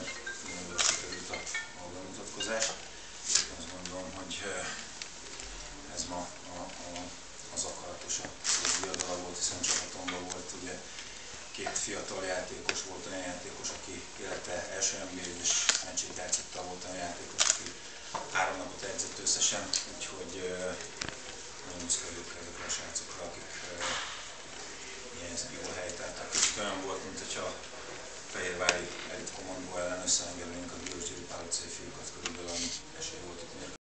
mennyire jól sikerült a, a bemutatkozás. Azt gondolom, hogy ez ma a, a, az akaratosabb diadala volt, hiszen csapatomban volt ugye két fiatal játékos, volt olyan játékos, aki élete első emberi és meccsét játszotta, volt olyan játékos, aki három napot edzett összesen, úgyhogy nagyon büszke vagyok ezekre a srácokra, akik ilyen jól helytáltak. Kicsit olyan volt, mint hogyha